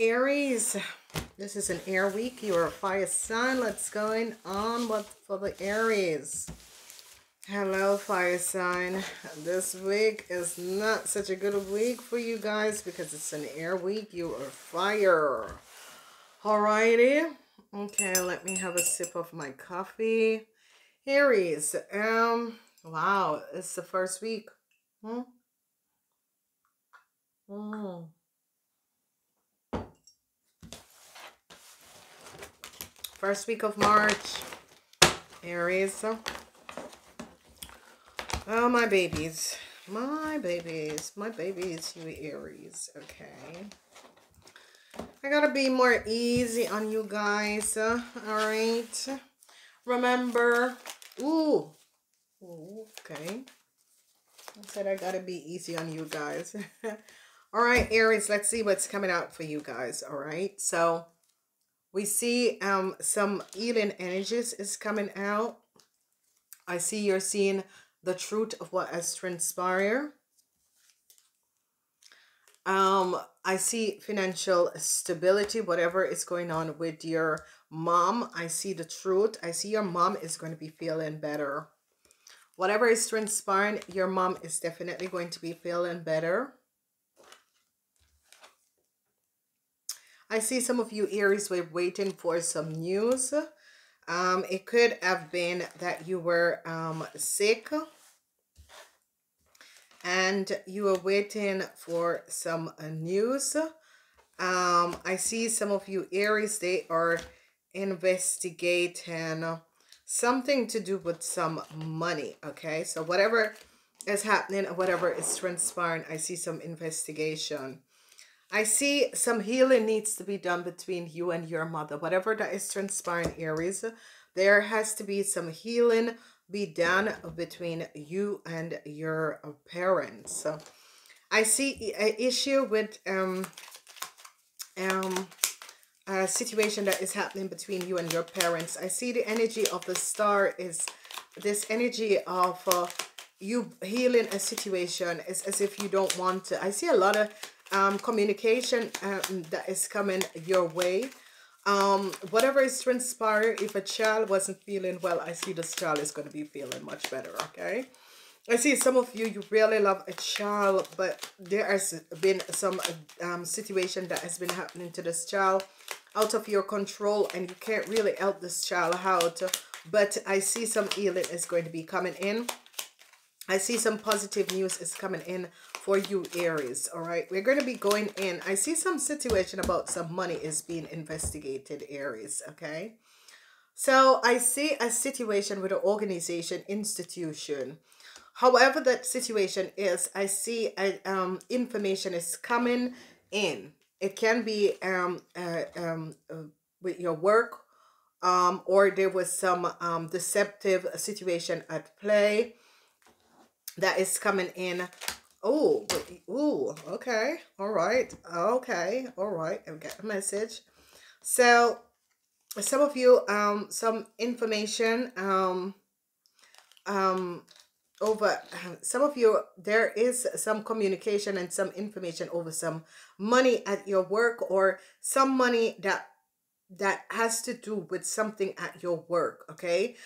Aries. This is an air week. You're a fire sign. Let's going on with for the Aries. Hello, fire sign. This week is not such a good week for you guys because it's an air week. You are fire. Alrighty. Okay, let me have a sip of my coffee. Aries. Um, wow, it's the first week. Hmm? Hmm. First week of March. Aries. Oh, my babies. My babies. My babies, you Aries. Okay. I gotta be more easy on you guys. Uh, all right. Remember. Ooh. Ooh, okay. I said I gotta be easy on you guys. all right, Aries, let's see what's coming out for you guys. All right. So we see um, some healing energies is coming out. I see you're seeing the truth of what has transpired. Um, I see financial stability, whatever is going on with your mom. I see the truth. I see your mom is going to be feeling better. Whatever is transpiring, your mom is definitely going to be feeling better. I see some of you Aries were waiting for some news. Um, it could have been that you were um, sick and you were waiting for some uh, news. Um, I see some of you Aries, they are investigating something to do with some money, okay? So whatever is happening, whatever is transpiring, I see some investigation. I see some healing needs to be done between you and your mother. Whatever that is transpiring, Aries, there has to be some healing be done between you and your parents. So I see an issue with um um a situation that is happening between you and your parents. I see the energy of the star is this energy of uh, you healing a situation. It's as if you don't want to. I see a lot of um, communication um, that is coming your way. Um, whatever is transpiring, if a child wasn't feeling well, I see this child is going to be feeling much better, okay? I see some of you, you really love a child, but there has been some um, situation that has been happening to this child out of your control and you can't really help this child out. But I see some healing is going to be coming in. I see some positive news is coming in for you Aries all right? We're going to be going in. I see some situation about some money is being investigated Aries okay? So I see a situation with an organization institution. However that situation is I see a, um, information is coming in. It can be um, uh, um, uh, with your work um, or there was some um, deceptive situation at play that is coming in Oh, oh, okay. All right. Okay. All right. I got the message. So, some of you, um, some information, um, um, over some of you, there is some communication and some information over some money at your work or some money that that has to do with something at your work. Okay.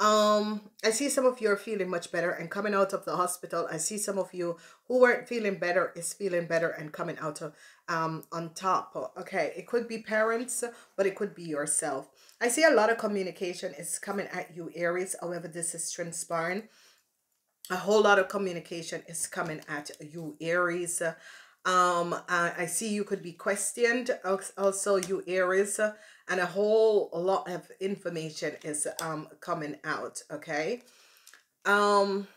Um, I see some of you are feeling much better and coming out of the hospital. I see some of you who weren't feeling better is feeling better and coming out of um on top. Okay, it could be parents, but it could be yourself. I see a lot of communication is coming at you, Aries. However, this is transpiring. A whole lot of communication is coming at you, Aries. Um, I, I see you could be questioned. Also, you Aries and a whole lot of information is um coming out okay? Um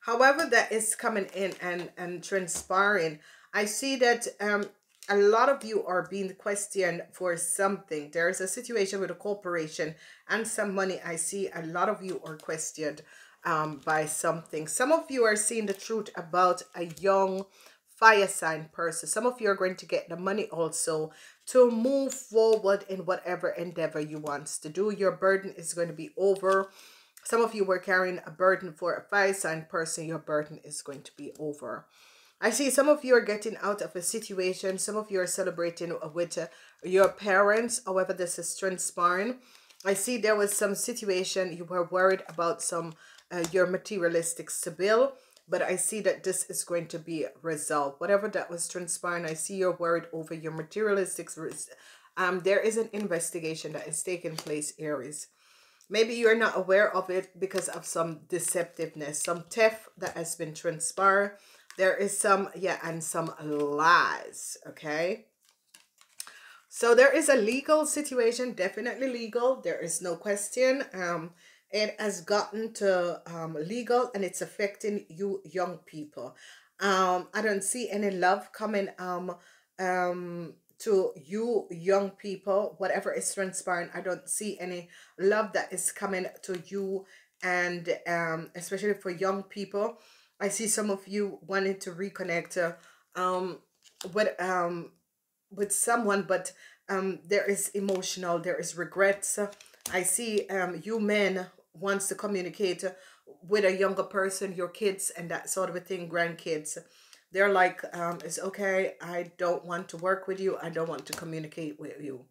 however that is coming in and and transpiring i see that um a lot of you are being questioned for something. There is a situation with a corporation and some money. I see a lot of you are questioned um by something. Some of you are seeing the truth about a young fire sign person. Some of you are going to get the money also to move forward in whatever endeavor you want to do. Your burden is going to be over. Some of you were carrying a burden for a fire sign person. Your burden is going to be over. I see some of you are getting out of a situation. Some of you are celebrating with your parents. However, this is transpiring. I see there was some situation you were worried about some uh, your materialistic stability but I see that this is going to be resolved. Whatever that was transpiring, I see you're worried over your materialistic. Um, there is an investigation that is taking place, Aries. Maybe you're not aware of it because of some deceptiveness, some theft that has been transpired. There is some, yeah, and some lies, okay? So there is a legal situation, definitely legal. There is no question. Um, it has gotten to um, legal and it's affecting you young people. Um, I don't see any love coming um, um, to you young people, whatever is transpiring. I don't see any love that is coming to you and um, especially for young people. I see some of you wanting to reconnect uh, um, with, um, with someone, but um, there is emotional, there is regrets. I see um, you men wants to communicate with a younger person, your kids and that sort of a thing, grandkids, they're like, um, it's okay, I don't want to work with you, I don't want to communicate with you.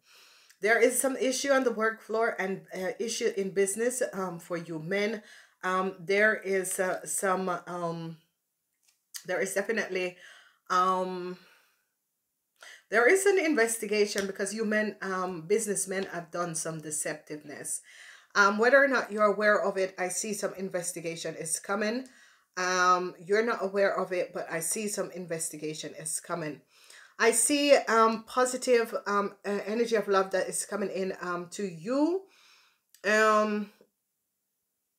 There is some issue on the work floor and uh, issue in business um, for you men. Um, there is uh, some, um, there is definitely, um, there is an investigation because you men, um, businessmen have done some deceptiveness. Um, whether or not you're aware of it, I see some investigation is coming. Um, you're not aware of it, but I see some investigation is coming. I see um positive um energy of love that is coming in um to you. Um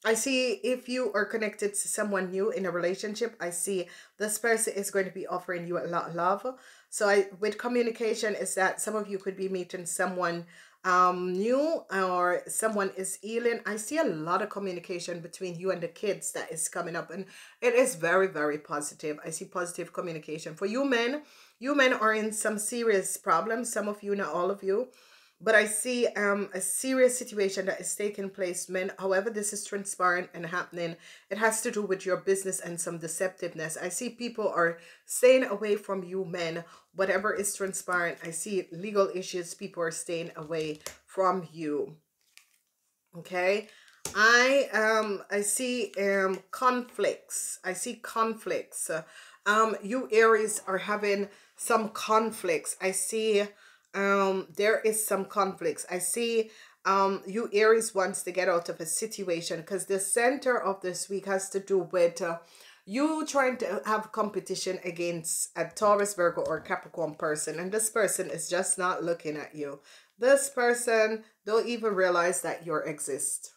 I see if you are connected to someone new in a relationship, I see this person is going to be offering you a lot of love. So I with communication is that some of you could be meeting someone um new or someone is healing i see a lot of communication between you and the kids that is coming up and it is very very positive. I see positive communication. For you men you men are in some serious problems some of you not all of you but I see um, a serious situation that is taking place, men. However, this is transparent and happening. It has to do with your business and some deceptiveness. I see people are staying away from you, men. Whatever is transparent, I see legal issues. People are staying away from you. Okay. I um I see um conflicts. I see conflicts. Um, you Aries are having some conflicts. I see um there is some conflicts. I see um you aries wants to get out of a situation because the center of this week has to do with uh, you trying to have competition against a taurus virgo or capricorn person and this person is just not looking at you. This person don't even realize that you exist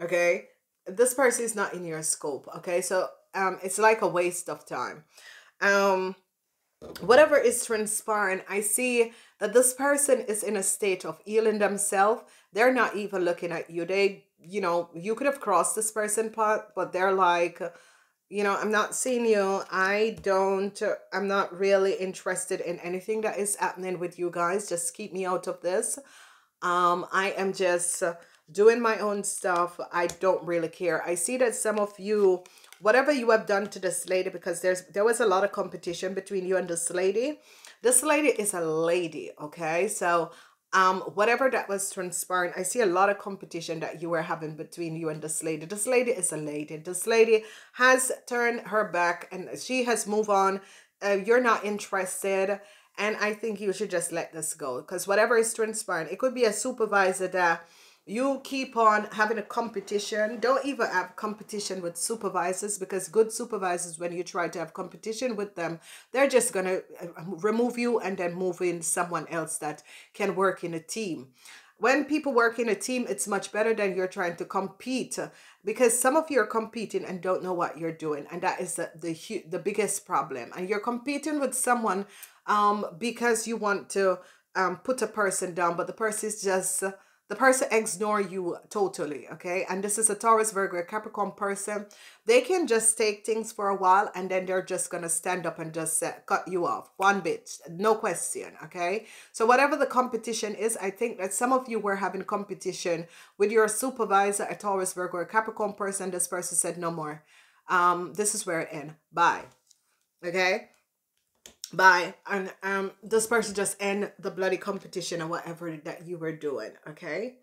okay? This person is not in your scope okay? So um it's like a waste of time. Um whatever is transpiring i see that this person is in a state of healing themselves. They're not even looking at you. They, you know, you could have crossed this person part, but they're like, you know, I'm not seeing you. I don't, I'm not really interested in anything that is happening with you guys. Just keep me out of this. Um, I am just doing my own stuff. I don't really care. I see that some of you, whatever you have done to this lady, because there's there was a lot of competition between you and this lady this lady is a lady, okay? So um, whatever that was transpiring, I see a lot of competition that you were having between you and this lady. This lady is a lady. This lady has turned her back and she has moved on. Uh, you're not interested. And I think you should just let this go because whatever is transpiring, it could be a supervisor that you keep on having a competition. Don't even have competition with supervisors because good supervisors when you try to have competition with them they're just going to uh, remove you and then move in someone else that can work in a team. When people work in a team it's much better than you're trying to compete because some of you are competing and don't know what you're doing and that is the the, the biggest problem. And you're competing with someone um because you want to um put a person down but the person is just the person ignore you totally okay? And this is a taurus virgo capricorn person. They can just take things for a while and then they're just gonna stand up and just uh, cut you off. One bit. No question okay? So whatever the competition is i think that some of you were having competition with your supervisor a taurus virgo or capricorn person. This person said no more. Um this is where it end. Bye. Okay by and um this person just end the bloody competition or whatever that you were doing okay?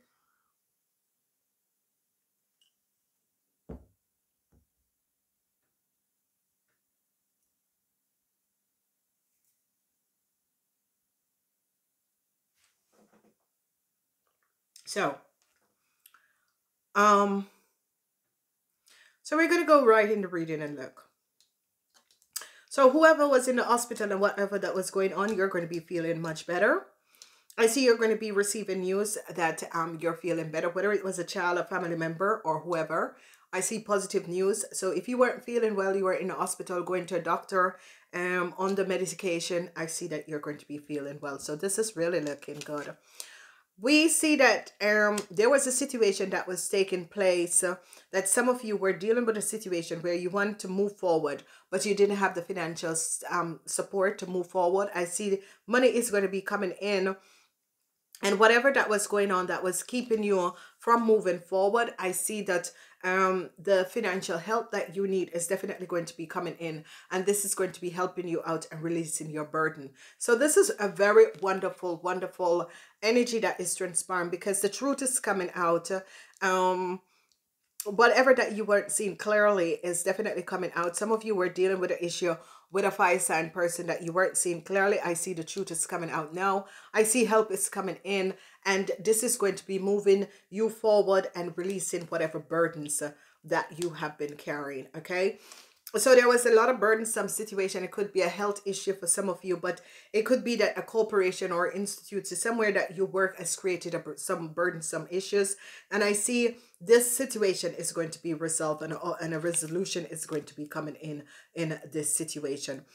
So um so we're going to go right into reading and look so whoever was in the hospital and whatever that was going on, you're going to be feeling much better. I see you're going to be receiving news that um, you're feeling better, whether it was a child, a family member, or whoever. I see positive news. So if you weren't feeling well, you were in the hospital, going to a doctor, um, on the medication, I see that you're going to be feeling well. So this is really looking good we see that um there was a situation that was taking place uh, that some of you were dealing with a situation where you want to move forward but you didn't have the financial um support to move forward. I see money is going to be coming in and whatever that was going on that was keeping you from moving forward i see that um the financial help that you need is definitely going to be coming in and this is going to be helping you out and releasing your burden. So this is a very wonderful wonderful energy that is transpiring because the truth is coming out um whatever that you weren't seeing clearly is definitely coming out. Some of you were dealing with an issue with a fire sign person that you weren't seeing clearly. I see the truth is coming out now. I see help is coming in and this is going to be moving you forward and releasing whatever burdens that you have been carrying. Okay so there was a lot of burdensome situation. It could be a health issue for some of you but it could be that a corporation or institute somewhere that you work has created a, some burdensome issues. And i see this situation is going to be resolved and a, and a resolution is going to be coming in in this situation.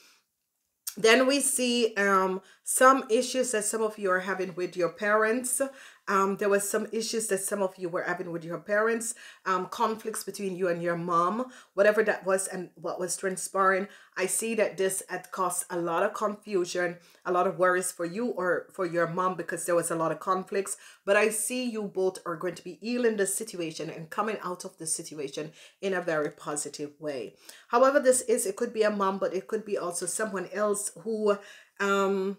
Then we see um, some issues that some of you are having with your parents um, there was some issues that some of you were having with your parents, um, conflicts between you and your mom, whatever that was and what was transpiring. I see that this had caused a lot of confusion, a lot of worries for you or for your mom because there was a lot of conflicts. But I see you both are going to be healing the situation and coming out of the situation in a very positive way. However, this is, it could be a mom, but it could be also someone else who um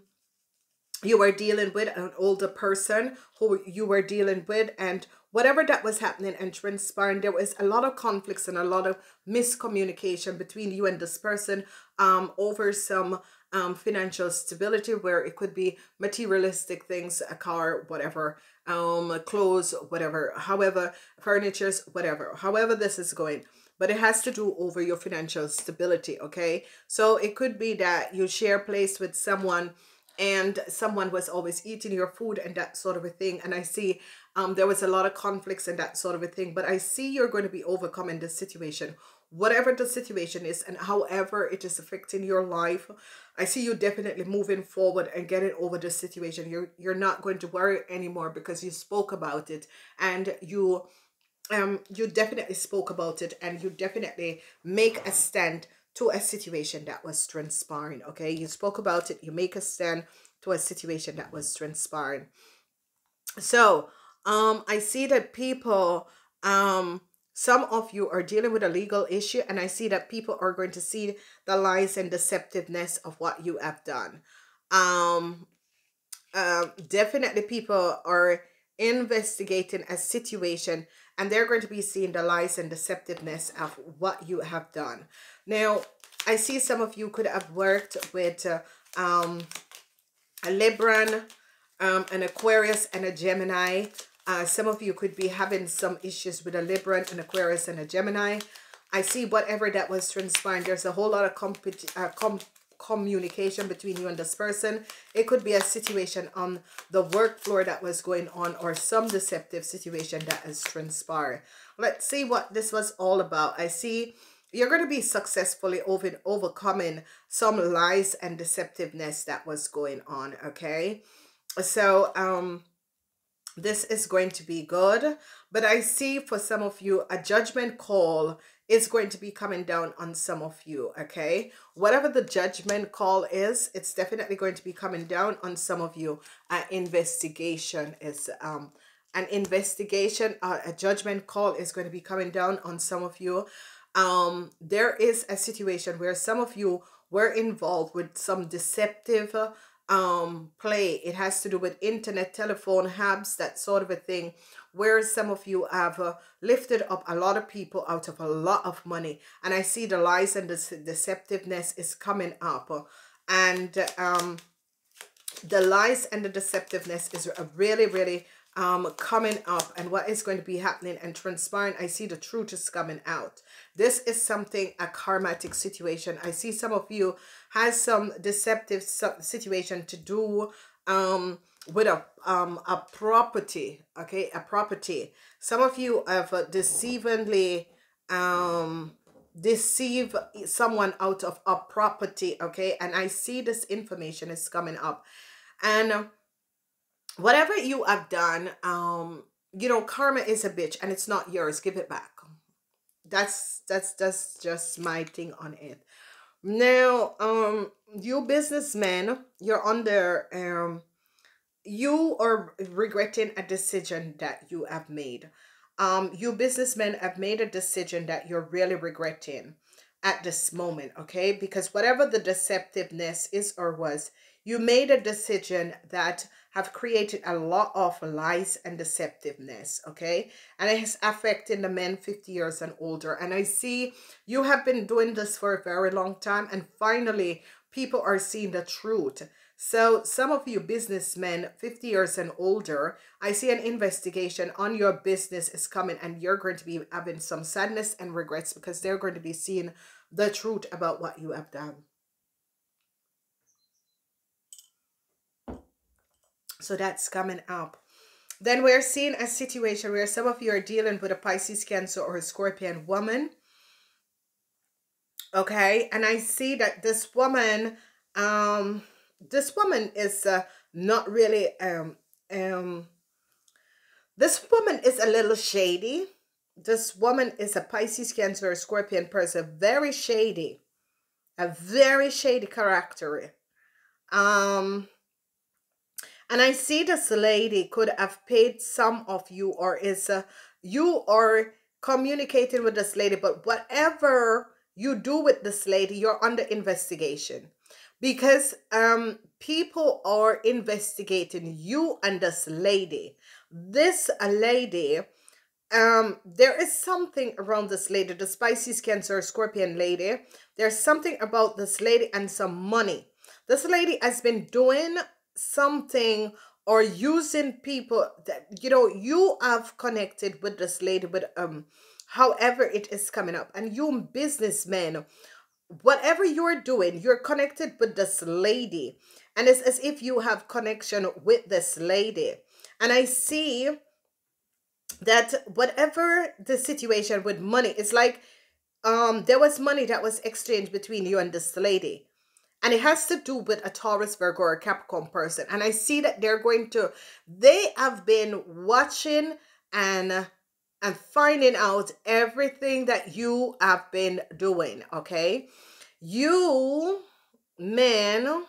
you were dealing with an older person who you were dealing with and whatever that was happening and transpiring there was a lot of conflicts and a lot of miscommunication between you and this person um over some um financial stability where it could be materialistic things a car whatever um clothes whatever however furnitures whatever however this is going. But it has to do over your financial stability okay? So it could be that you share place with someone and someone was always eating your food and that sort of a thing. And i see um there was a lot of conflicts and that sort of a thing but i see you're going to be overcoming this situation whatever the situation is and however it is affecting your life. I see you definitely moving forward and getting over the situation. You're you're not going to worry anymore because you spoke about it and you um you definitely spoke about it and you definitely make a stand to a situation that was transpiring. Okay, you spoke about it, you make a stand to a situation that was transpiring. So, um, I see that people, um, some of you are dealing with a legal issue, and I see that people are going to see the lies and deceptiveness of what you have done. Um, uh, definitely, people are investigating a situation and they're going to be seeing the lies and deceptiveness of what you have done. Now, I see some of you could have worked with uh, um, a Libran, um, an Aquarius, and a Gemini. Uh, some of you could be having some issues with a Libran, an Aquarius, and a Gemini. I see whatever that was transpiring. There's a whole lot of comp uh, com communication between you and this person. It could be a situation on the work floor that was going on or some deceptive situation that has transpired. Let's see what this was all about. I see you're going to be successfully over overcoming some lies and deceptiveness that was going on okay so um this is going to be good but i see for some of you a judgment call is going to be coming down on some of you okay? Whatever the judgment call is it's definitely going to be coming down on some of you. An investigation is um an investigation uh, a judgment call is going to be coming down on some of you. Um there is a situation where some of you were involved with some deceptive um play. It has to do with internet telephone hubs that sort of a thing where some of you have uh, lifted up a lot of people out of a lot of money. And i see the lies and the deceptiveness is coming up and um the lies and the deceptiveness is a really really um coming up and what is going to be happening and transpiring i see the truth is coming out. This is something a karmatic situation. I see some of you has some deceptive situation to do um with a um a property okay a property. Some of you have uh, deceivingly um deceive someone out of a property okay and i see this information is coming up. And whatever you have done, um, you know, karma is a bitch and it's not yours. Give it back. That's that's that's just my thing on it. Now, um, you businessmen, you're under um you are regretting a decision that you have made. Um, you businessmen have made a decision that you're really regretting at this moment, okay? Because whatever the deceptiveness is or was, you made a decision that have created a lot of lies and deceptiveness, okay? And it is affecting the men 50 years and older. And I see you have been doing this for a very long time, and finally, people are seeing the truth. So, some of you businessmen 50 years and older, I see an investigation on your business is coming, and you're going to be having some sadness and regrets because they're going to be seeing the truth about what you have done. So that's coming up. Then we're seeing a situation where some of you are dealing with a Pisces, Cancer, or a Scorpion woman. Okay, and I see that this woman, um, this woman is uh, not really, um, um, this woman is a little shady. This woman is a Pisces, Cancer, or Scorpion person, very shady, a very shady character. Um, and I see this lady could have paid some of you or is uh, you are communicating with this lady, but whatever you do with this lady, you're under investigation. Because um people are investigating you and this lady. This lady um there is something around this lady the Pisces cancer scorpion lady. There's something about this lady and some money. This lady has been doing something or using people that you know you have connected with this lady with um however it is coming up. And you businessmen whatever you're doing you're connected with this lady. And it's as if you have connection with this lady. And i see that whatever the situation with money it's like um there was money that was exchanged between you and this lady and it has to do with a Taurus, Virgo, or Capricorn person. And I see that they're going to, they have been watching and and finding out everything that you have been doing, okay? You men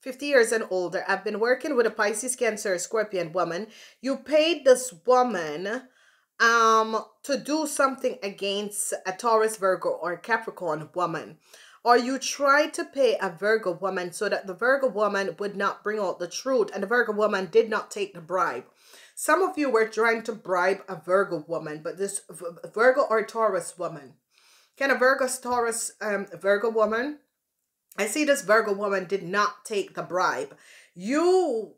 50 years and older have been working with a Pisces, Cancer, Scorpion woman. You paid this woman um to do something against a Taurus, Virgo, or Capricorn woman or you tried to pay a Virgo woman so that the Virgo woman would not bring out the truth and the Virgo woman did not take the bribe. Some of you were trying to bribe a Virgo woman, but this Virgo or Taurus woman. Can a Virgo, Taurus, um, Virgo woman? I see this Virgo woman did not take the bribe. You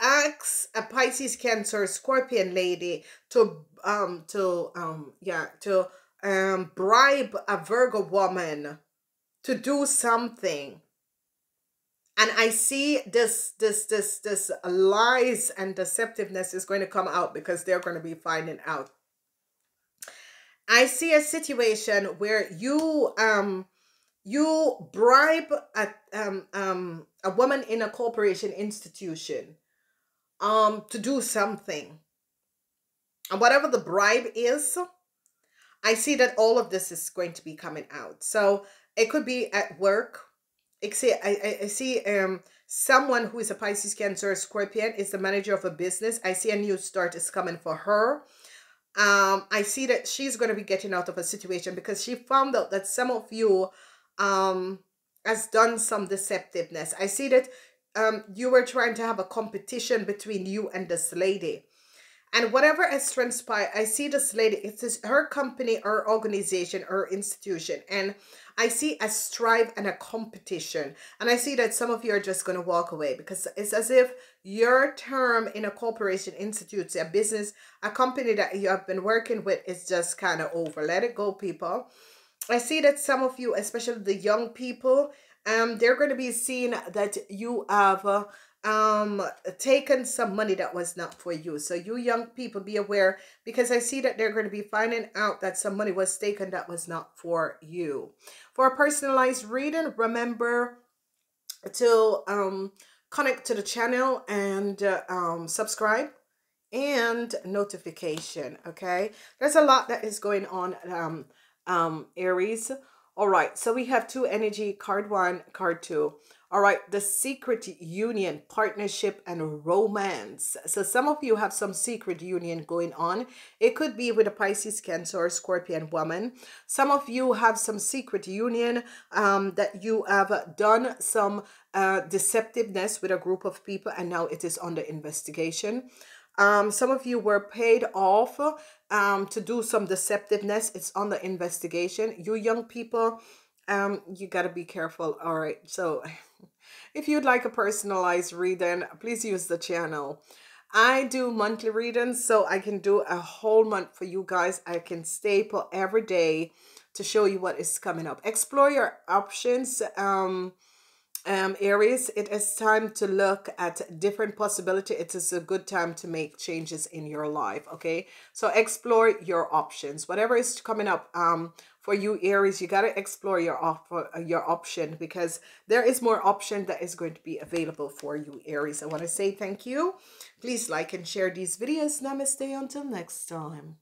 ask a Pisces, Cancer, Scorpion lady to um to um yeah to um bribe a Virgo woman to do something. And i see this this this this lies and deceptiveness is going to come out because they're going to be finding out. I see a situation where you um you bribe a um um a woman in a corporation institution um to do something. And whatever the bribe is i see that all of this is going to be coming out. So it could be at work. I see, I, I see um someone who is a Pisces, Cancer, Scorpion is the manager of a business. I see a new start is coming for her. um, I see that she's going to be getting out of a situation because she found out that some of you um, has done some deceptiveness. I see that um, you were trying to have a competition between you and this lady. And whatever has transpired, I see this lady, it's her company, her organization, her institution. And I see a strive and a competition. And I see that some of you are just going to walk away because it's as if your term in a corporation, institute, a business, a company that you have been working with is just kind of over. Let it go, people. I see that some of you, especially the young people, um, they're going to be seeing that you have uh, um taken some money that was not for you. So you young people be aware because i see that they're going to be finding out that some money was taken that was not for you. For a personalized reading remember to um connect to the channel and uh, um subscribe and notification okay? There's a lot that is going on um um aries. All right so we have two energy card one card two all right, the secret union, partnership, and romance. So some of you have some secret union going on. It could be with a Pisces, Cancer, or Scorpion woman. Some of you have some secret union um, that you have done some uh, deceptiveness with a group of people and now it is under investigation. Um, some of you were paid off um, to do some deceptiveness. It's under investigation. You young people, um, you got to be careful. All right, so if you'd like a personalized reading, please use the channel. I do monthly readings, so I can do a whole month for you guys. I can staple every day to show you what is coming up. Explore your options. Um, um, Aries, it is time to look at different possibility. It is a good time to make changes in your life, okay? So explore your options. Whatever is coming up um, for you, Aries, you got to explore your offer, uh, your option because there is more option that is going to be available for you, Aries. I want to say thank you. Please like and share these videos. Namaste until next time.